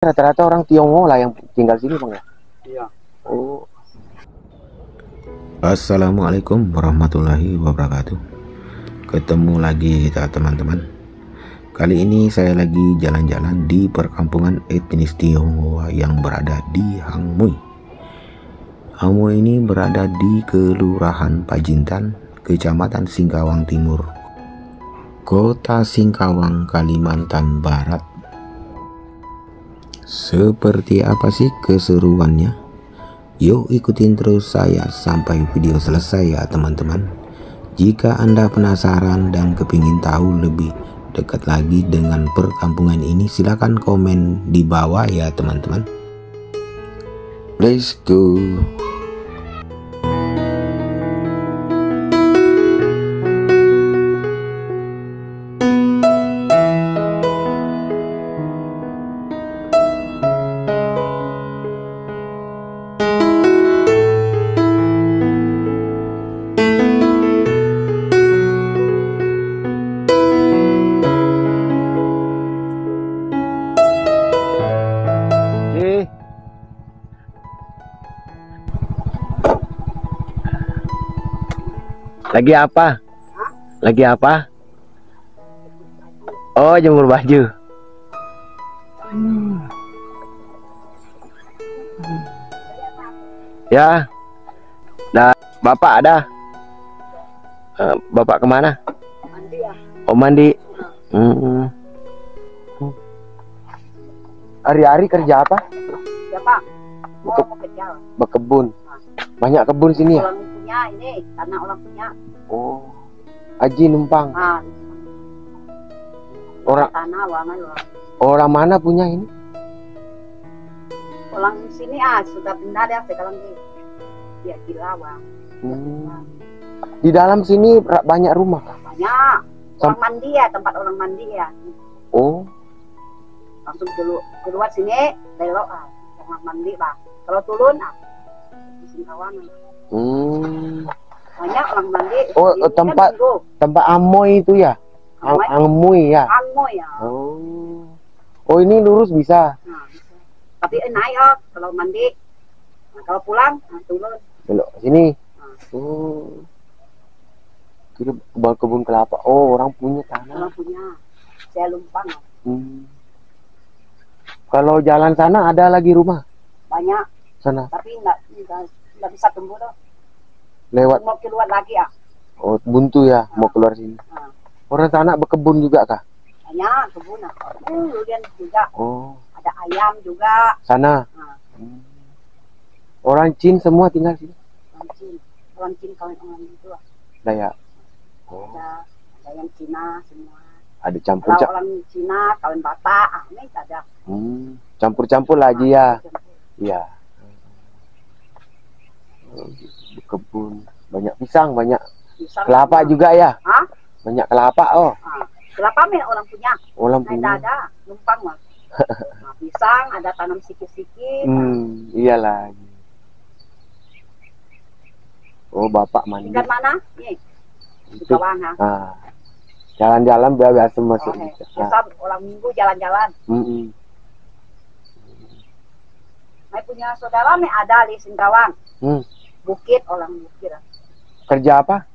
Rata-rata orang Tionghoa lah yang tinggal sini bang ya. Iya. Oh. Assalamualaikum warahmatullahi wabarakatuh Ketemu lagi kita teman-teman Kali ini saya lagi jalan-jalan di perkampungan etnis Tionghoa yang berada di Hangmui Hangmui ini berada di Kelurahan Pajintan, Kecamatan Singkawang Timur Kota Singkawang, Kalimantan Barat Seperti apa sih keseruannya? Yuk ikutin terus saya sampai video selesai ya teman-teman. Jika anda penasaran dan kepingin tahu lebih dekat lagi dengan perkampungan ini silahkan komen di bawah ya teman-teman. Let's go Lagi apa? Lagi apa? Oh, jemur baju. Ya. Dah, Bapak ada. Eh, Bapak ke mana? Mandi ya. Oh, mandi. Hmm. Hari-hari kerja apa? Untuk- mau kerja. Berkebun. Banyak kebun sini ya? Orang punya ini, karena orang punya. Oh. Haji numpang. Ah, Orang tanah wangan loh. orang mana punya ini? Orang sini ah sudah pindah dia sekarang di ya gila bang. Hmm. Di dalam sini banyak rumah. Banyak. Orang mandi ya, tempat orang mandi ya. Oh, Langsung dulu keluar sini, belok ah. Orang mandi bang. Kalau turun ah di hmm. Banyak orang mandi. Oh, kan tempat- tempat Amoy itu ya? Amoy? Angmui ya. Angmo ya. Oh. Oh, ini lurus bisa. Nah, bisa. Tapi eh, naik oh, kalau mandi. Nah, kalau pulang, nah, turun. Belok sini. Ah. Oh. Kira kebun kebun kelapa. Oh, orang punya tanah. Orang punya. Saya lumpang. oh. Hmm. Kalau jalan sana ada lagi rumah Banyak. Sana Tapi nggak bisa tumbuh tuh. lewat. Mau keluar lagi ya. Oh, buntu ya mau keluar sini. Nah, Orang sana berkebun juga kah? banyak kebun. ah. Uh, durian juga. Oh, Ada ayam juga. sana. Nah, Hmm. Orang Chin semua tinggal sini. orang Cina. Orang Cina kawan orang itu. ah. Daya. Oh, Ada ada yang Cina semua. ada campur campur. orang Cina kawan Batak, ah ini ada. Hmm. Campur-campur lagi ya. Iya. Berkebun. Banyak pisang, banyak Pisang kelapa semua. juga ya. Hah? Banyak kelapa oh. Ah, kelapa nih orang punya. Orang Nah, punya. ada numpang mah. Nah, pisang ada tanam sikit-sikit. Hmm, iyalah. Oh, bapak mandi. Ikan mana? Nih, di. Ah. Jalan-jalan biar biasa masuk. Oh, orang minggu jalan-jalan. mm-mm. Saya punya saudara nih ada di Singkawang. Hmm. Bukit orang bukit. ah. Kerja apa?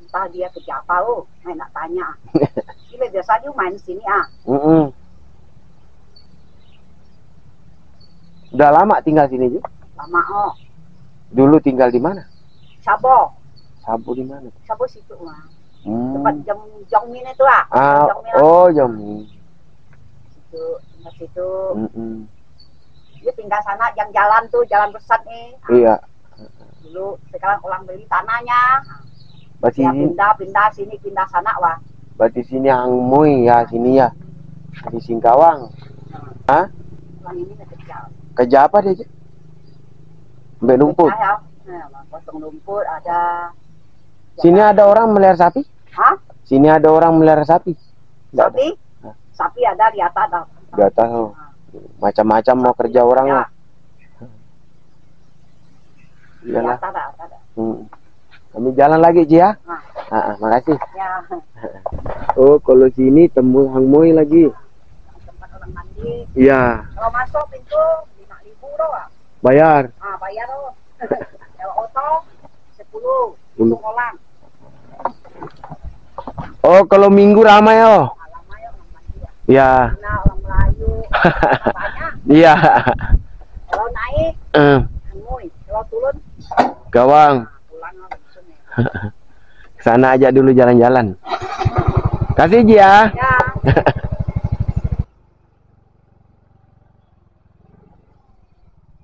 Entah dia kerja apa oh, saya nak tanya. Dia biasa dia main sini ah. Mm-mm. Udah lama tinggal sini juga. Lama oh. Dulu tinggal di mana? Sabo. Sabu di mana? Sabo situ mah. Hmm. Tempat jam Jongmin itu ah. Ah, Jongmin oh, Jomi. situ. Tinggal situ. Mm-mm. Dia tinggal sana yang jalan tuh jalan besar nih. Ah, Iya. Dulu sekarang orang beli tanahnya. Berarti Ya pindah pindah sini pindah sana wah. berarti sini Hangmui ya, sini ya. Di Singkawang. Hah? Ini nak kerja. Kerja apa dia? Ambil lumpur. Kerja, ya. Nah, potong lumpur ada. Sini ada orang melihara sapi? Hah? Sini ada orang melihara sapi? Nggak ada. Sapi? Hah? Sapi ada di atas dah. Di atas oh. Macam-macam mau kerja orang Ya, lah. Di Iyalah. atas dah, ada. Hmm. Kami jalan lagi Ji ya. Nah. Ah, ah, makasih. Ya, Oh, kalau sini temu Hang Moi lagi. tempat orang mandi. Iya, Kalau masuk pintu lima ribu doang. bayar. Ah bayar loh. Kalau oto sepuluh. Sepuluh. kolam. Oh, kalau minggu ramai oh. Lama ya kamar mandi ya. Iya, Nah orang Melayu banyak. iya. Kalau naik Eh, Gawang, sana aja dulu jalan-jalan. Kasih Ji ya. Ya.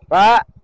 Pak.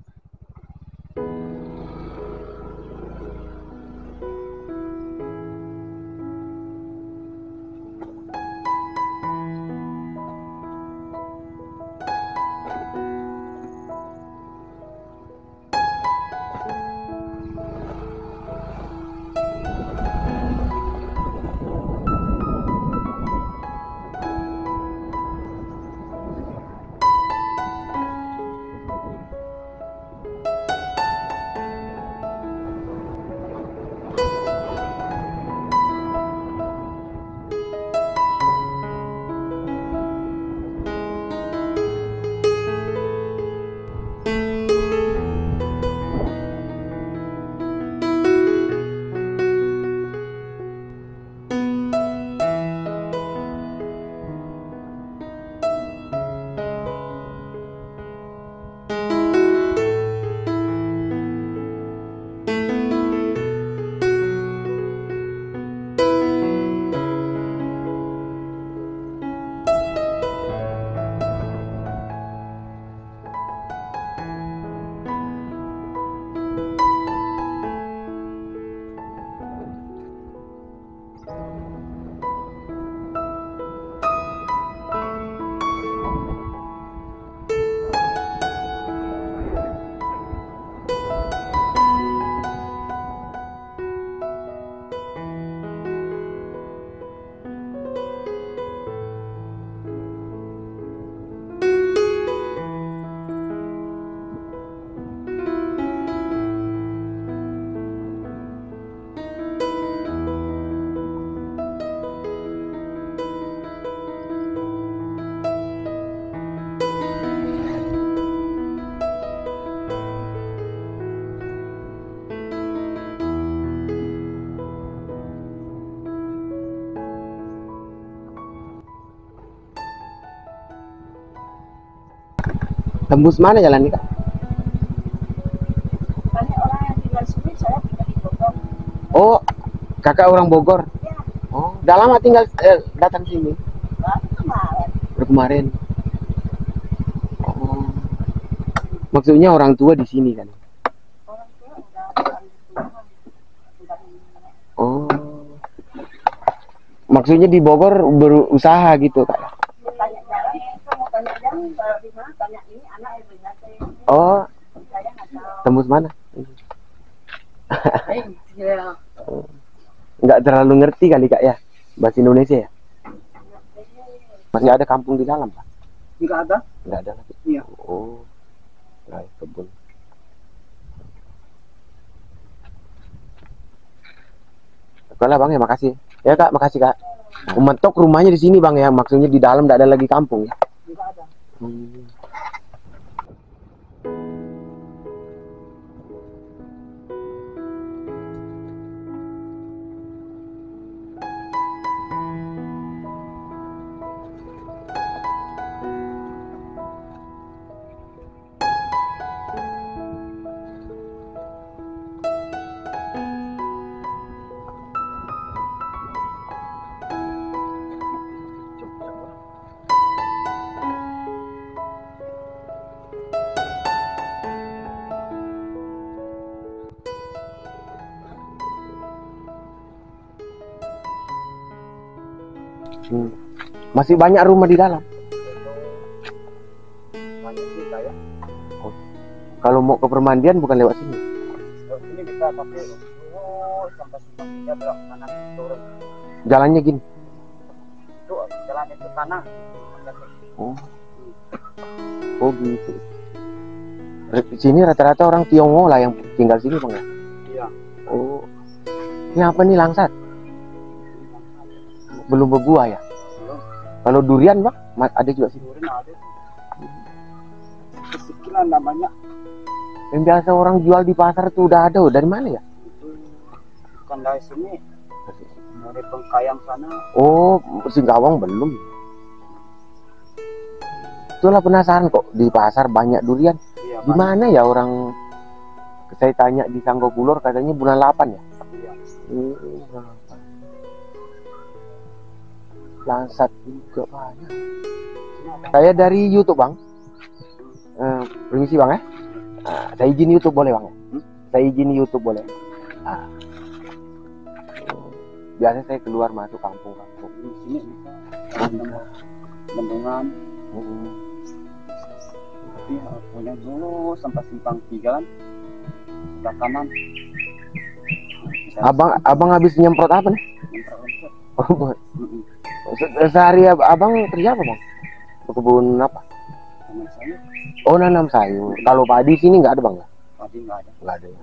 Tembus mana jalan ini kak? Banyak orang yang tinggal sini, saya tinggal di Bogor. Oh, kakak orang Bogor. Ya, Oh, udah lama tinggal eh, datang sini. baru kemarin. Baru kemarin. Oh. Maksudnya orang tua di sini kan? Orang tua udah. Udah Oh. Maksudnya di Bogor berusaha gitu kak? tanya jalan, kamu tanya jalan, baru di mana, tanya ini anak yang berjasa. Oh, Saya nggak tahu. tembus mana? Iya. Nggak terlalu ngerti kali kak ya bahasa Indonesia ya? Masih ada kampung di dalam pak? Nggak ada. Nggak ada lagi. Iya. Oh, nah, kebun. Oke lah bang ya makasih. Ya kak makasih kak. Mentok rumahnya di sini bang ya maksudnya di dalam nggak ada lagi kampung ya. Nggak ada. Hmm. Hmm. Masih banyak rumah di dalam. Banyak sih saya. Kalau mau ke permandian bukan lewat sini. Terus ini kita pakai oh, sampai belok kanan turun. Jalannya gini. Itu jalan itu kanan. Oh. Oh gitu. Di sini rata-rata orang Tionghoa lah yang tinggal sini bang ya. Iya. Oh. Ini apa nih langsat? Belum berbuah ya? Belum. Kalau durian bang? Ada juga sih durian ada kesikilan namanya yang biasa orang jual di pasar tuh udah ada oh. dari mana ya bukan dari sini dari Pengkayang sana oh Singkawang belum itulah penasaran kok di pasar banyak durian iya di mana ya orang saya tanya di Sanggogulur katanya bulan 8 ya iya. Hmm, Lansat juga banyak. Saya dari YouTube bang. Eh, permisi bang ya. Ah, saya izin YouTube boleh bang? ya? Hmm? Saya izin YouTube boleh. Ah. Biasanya saya keluar masuk kampung-kampung. di sini bisa bendungan Hmm. tapi uh, punya dulu sampai simpang tiga kan sebelah kanan Abang, abang habis nyemprot apa nih? nyemprot-nyemprot. Oh. Se- sehari ab- abang kerja apa bang? Kebun apa? Oh nanam sayur. Kalau padi sini nggak ada bang ya? padi nggak ada Nggak ada. ya?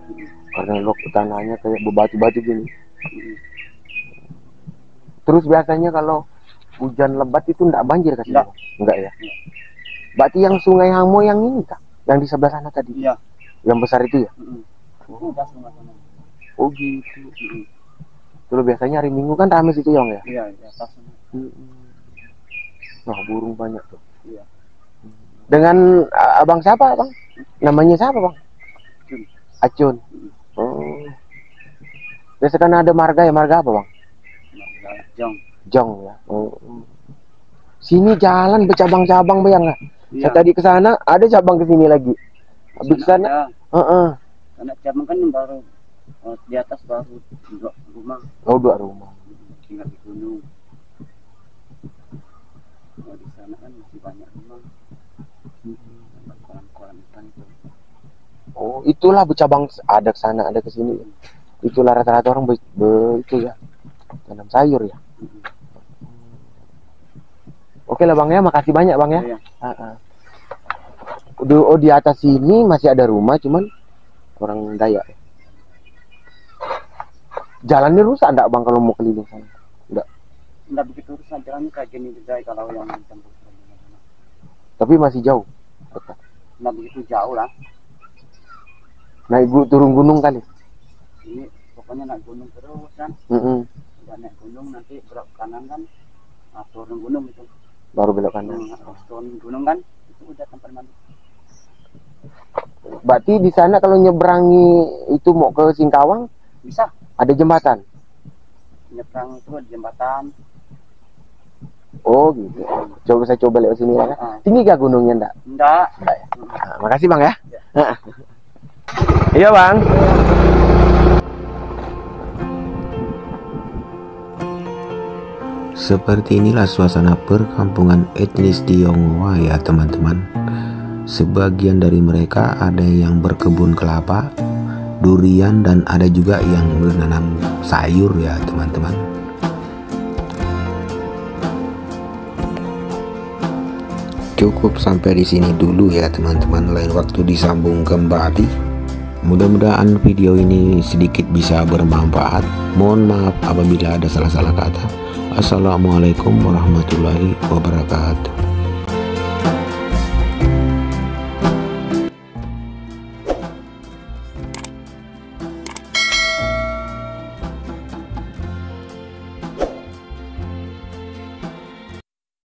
Karena lo tanahnya kayak berbatu-batu gini. Terus biasanya kalau hujan lebat itu enggak banjir kan? Nggak. Enggak ya. Nggak. Berarti yang Sungai Hamo yang ini kah? Yang di sebelah sana tadi. iya Yang besar itu ya? Udah semua sana Oh gitu. Mm-mm. Kalau biasanya hari Minggu kan ramai situ Yong ya? iya atas sana Wah burung banyak tuh. Iya. Dengan a- abang siapa bang? Namanya siapa bang? Acun. Acun. Oh. Biasa kan ada marga ya marga apa bang? Marga Jong Jong ya. Oh. Sini jalan bercabang-cabang bayang nggak? iya Saya tadi ke sana ada cabang ke sini lagi. Habis sana, heeh. karena cabang kan baru oh, di atas baru dua rumah Oh dua rumah. tinggal di gunung oh, di sana kan masih banyak rumah Tempat kolam-kolam ikan itu Oh itulah bercabang ada ke sana ada ke sini. Itulah rata-rata orang be, be- itu ya tanam sayur ya. Mm-mm. Oke lah bang ya, makasih banyak bang ya. Iya. Ah. Udah- Oh di atas sini masih ada rumah cuman orang Dayak. ya. Jalannya rusak enggak bang kalau mau keliling sana? nggak begitu rusak jalannya kayak gini juga kalau yang tempuh Tapi masih jauh. Dekat. nggak begitu jauh lah Naik gu- turun gunung kali. ini pokoknya naik gunung terus kan Mm-mm. udah naik gunung nanti belok kanan kan nah, turun gunung itu Baru belok kanan. Hmm, habis turun gunung kan itu udah tempat mandi Berarti di sana kalau nyeberangi itu mau ke Singkawang bisa ada jembatan. nyebrang itu ada jembatan Oh gitu. Coba saya coba lewat sini ya. Ah, Tinggi gak gunungnya enggak? enggak Enggak. Nah, makasih bang ya. Ya. iya bang. Seperti inilah suasana perkampungan etnis Tionghoa ya teman-teman. Sebagian dari mereka ada yang berkebun kelapa, durian dan ada juga yang menanam sayur ya teman-teman. Cukup sampai di sini dulu ya teman-teman. Lain waktu disambung kembali. Mudah-mudahan video ini sedikit bisa bermanfaat. Mohon maaf apabila ada salah-salah kata. Assalamualaikum warahmatullahi wabarakatuh.